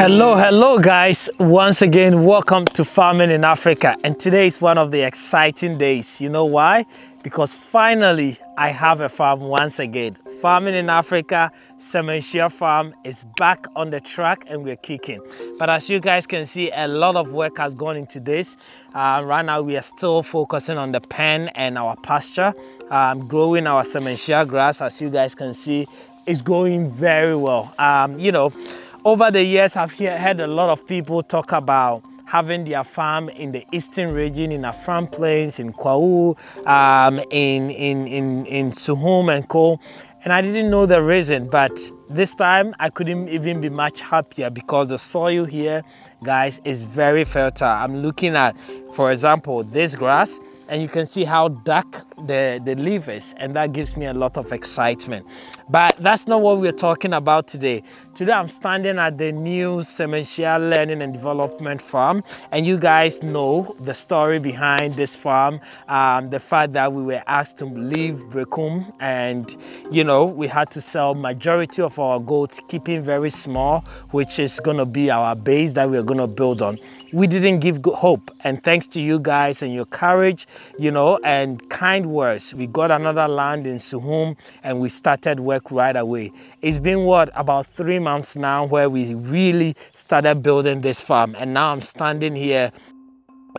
Hello, hello guys. Once again, welcome to Farming in Africa. And today is one of the exciting days. You know why? Because finally I have a farm once again. Farming in Africa, Semanhyia Farm is back on the track and we're kicking. But as you guys can see, a lot of work has gone into this. Uh, right now we are still focusing on the pen and our pasture. Um, growing our Sementia grass, as you guys can see, is going very well. Um, you know, over the years, I've heard a lot of people talk about having their farm in the eastern region, in Afram Plains, in Kwahu, um, in, in, in, in Suhum and Co. And I didn't know the reason, but this time I couldn't even be much happier because the soil here, guys, is very fertile. I'm looking at, for example, this grass, and you can see how dark the, the leaf is, and that gives me a lot of excitement. But that's not what we're talking about today. Today I'm standing at the new Semanhyia Learning and Development Farm and you guys know the story behind this farm, um, the fact that we were asked to leave Berekum and you know we had to sell majority of our goats, keeping very small, which is going to be our base that we're going to build on. We didn't give hope and thanks to you guys and your courage you know and kind words we got another land in suhum and we started work right away. It's been what about three months now where we really started building this farm and now i'm standing here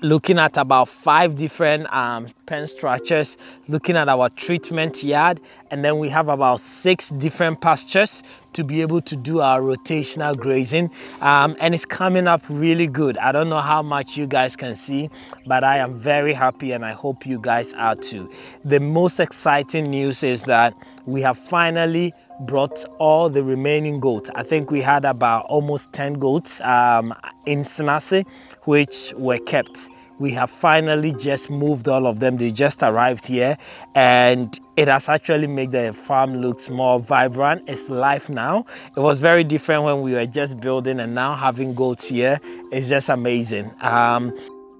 looking at about five different um, pen structures, looking at our treatment yard, and then we have about six different pastures to be able to do our rotational grazing. Um, and it's coming up really good. I don't know how much you guys can see, but I am very happy and I hope you guys are too. The most exciting news is that we have finally brought all the remaining goats. I think we had about almost 10 goats um, in Senase, which were kept. We have finally just moved all of them. They just arrived here and it has actually made the farm looks more vibrant. It's life now. It was very different when we were just building and now having goats here is just amazing. Um,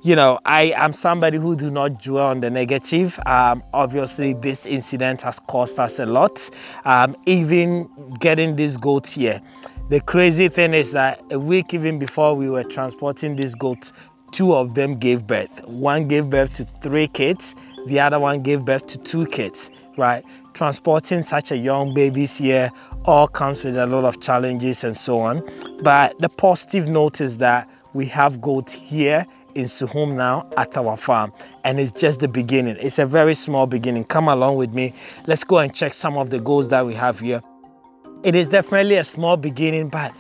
you know, I am somebody who do not dwell on the negative. Um, obviously, this incident has cost us a lot. Um, even getting these goats here. The crazy thing is that a week even before we were transporting these goats, two of them gave birth. One gave birth to three kids. The other one gave birth to two kids, right? Transporting such a young babies here all comes with a lot of challenges and so on. But the positive note is that we have goats here in Suhum now at our farm and it's just the beginning. It's a very small beginning. Come along with me. Let's go and check some of the goals that we have here. It is definitely a small beginning, but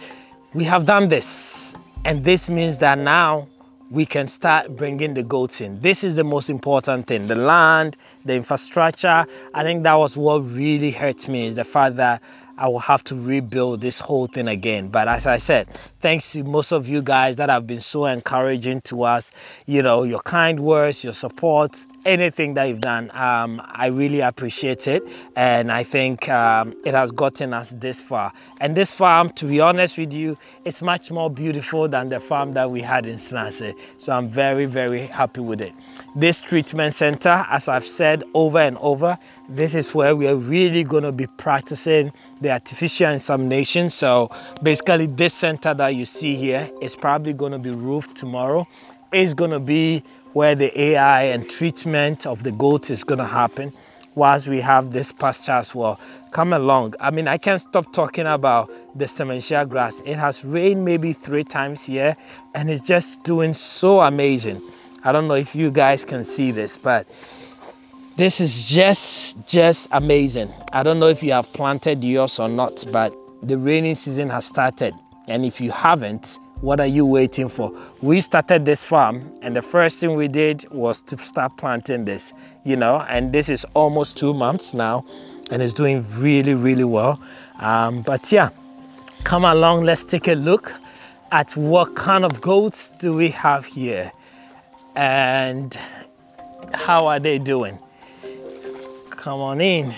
we have done this. And this means that now we can start bringing the goats in. This is the most important thing. The land, the infrastructure. I think that was what really hurt me is the fact that I will have to rebuild this whole thing again. But as I said, thanks to most of you guys that have been so encouraging to us, you know, your kind words, your support, anything that you've done, um, I really appreciate it. And I think um, it has gotten us this far. And this farm, to be honest with you, it's much more beautiful than the farm that we had in Senase. So I'm very, very happy with it. This treatment center, as I've said over and over, this is where we are really going to be practicing the artificial insemination. So basically this center that you see here is probably going to be roofed tomorrow. It's going to be where the AI and treatment of the goats is going to happen whilst we have this pasture as well. Come along. I mean, I can't stop talking about the Sementia grass. It has rained maybe three times here and it's just doing so amazing. I don't know if you guys can see this, but this is just, just amazing. I don't know if you have planted yours or not, but the rainy season has started. And if you haven't, what are you waiting for? We started this farm and the first thing we did was to start planting this, you know, and this is almost two months now and it's doing really, really well. Um, but yeah, come along, let's take a look at what kind of goats do we have here and how are they doing? Come on in.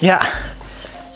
Yeah.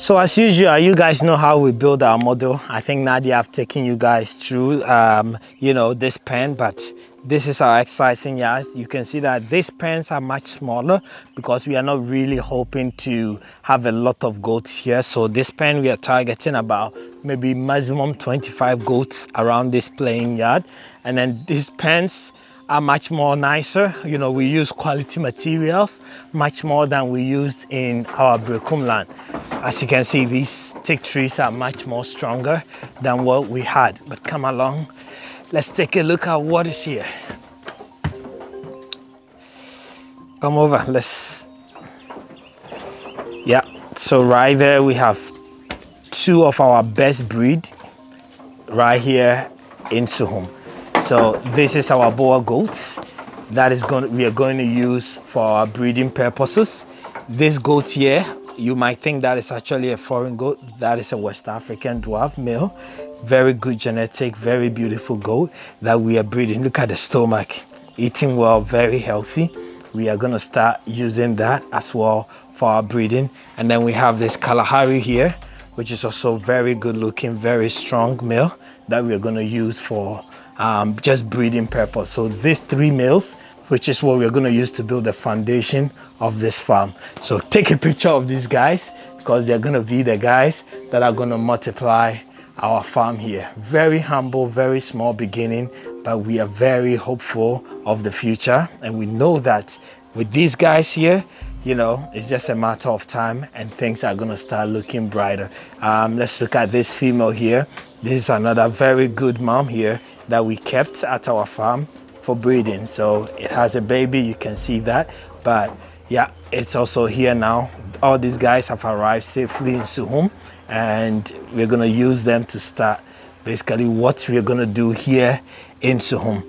So as usual, you guys know how we build our model. I think Nadia have taken you guys through, um, you know, this pen, but this is our exercising yards. You can see that these pens are much smaller because we are not really hoping to have a lot of goats here. So this pen we are targeting about maybe maximum 25 goats around this playing yard. And then these pens are much more nicer. You know, we use quality materials much more than we used in our Berekum land. As you can see, these teak trees are much more stronger than what we had. But come along, Let's take a look at what is here. Come over, let's, yeah. So right there we have two of our best breed right here in Suhum. So this is our Boer goat that is going we are going to use for our breeding purposes. This goat here, you might think that is actually a foreign goat. That is a West African dwarf male very good genetic, very beautiful goat that we are breeding. Look at the stomach, eating well, very healthy. We are gonna start using that as well for our breeding. And then we have this Kalahari here, which is also very good looking, very strong male that we are gonna use for um, just breeding purpose. So these three males, which is what we're gonna use to build the foundation of this farm. So take a picture of these guys because they're gonna be the guys that are gonna multiply our farm here. Very humble, very small beginning, but we are very hopeful of the future. And we know that with these guys here, you know, it's just a matter of time and things are gonna start looking brighter. Um, let's look at this female here. This is another very good mom here that we kept at our farm for breeding. So it has a baby, you can see that. But yeah, it's also here now. All these guys have arrived safely in Suhum and we're to use them to start basically what we're to do here in Suhum.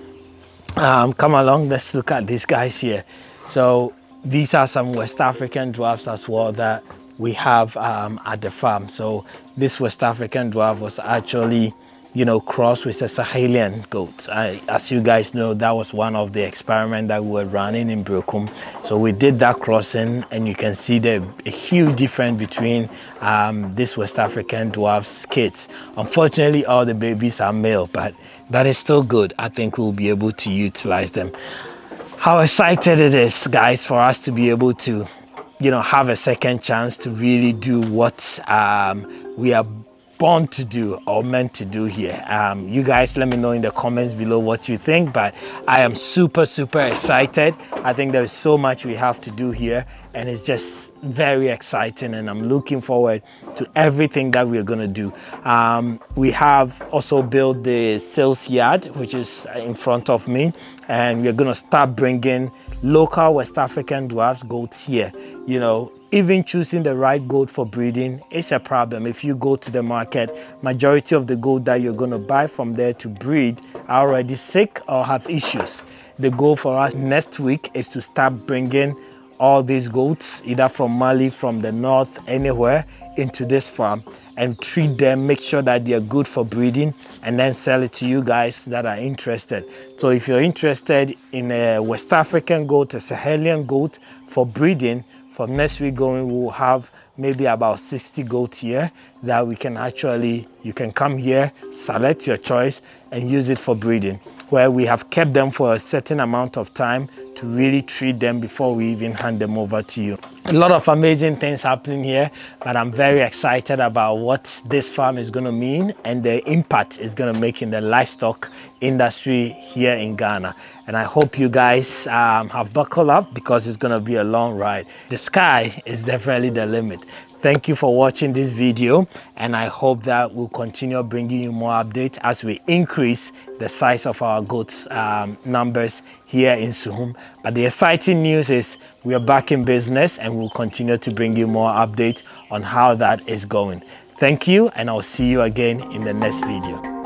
Um, come along, let's look at these guys here. So these are some West African dwarfs as well that we have um, at the farm. So this West African dwarf was actually you know, cross with a Sahelian goat. I, as you guys know, that was one of the experiments that we were running in Berekum. So we did that crossing and you can see the a huge difference between um, this West African dwarf's kids. Unfortunately, all the babies are male, but that is still good. I think we'll be able to utilize them. How excited it is, guys, for us to be able to, you know, have a second chance to really do what um, we are born to do or meant to do here. Um, you guys let me know in the comments below what you think, but I am super, super excited. I think there's so much we have to do here and it's just very exciting and I'm looking forward to everything that we're gonna do. Um, we have also built the sales yard, which is in front of me, and we're gonna start bringing local West African dwarfs goats here. You know, even choosing the right goat for breeding is a problem. If you go to the market, majority of the goat that you're going to buy from there to breed are already sick or have issues. The goal for us next week is to start bringing all these goats, either from Mali, from the north, anywhere, into this farm and treat them, make sure that they are good for breeding, and then sell it to you guys that are interested. So if you're interested in a West African goat, a Sahelian goat for breeding, from next week going, we'll have maybe about 60 goats here that we can actually, you can come here, select your choice and use it for breeding, where we have kept them for a certain amount of time to really treat them before we even hand them over to you. A lot of amazing things happening here, but I'm very excited about what this farm is going to mean and the impact it's going to make in the livestock industry here in Ghana. And I hope you guys um, have buckled up because it's going to be a long ride. The sky is definitely the limit. Thank you for watching this video and I hope that we'll continue bringing you more updates as we increase the size of our goats um, numbers here in Suhum. But the exciting news is we are back in business and we'll continue to bring you more updates on how that is going. Thank you and I'll see you again in the next video.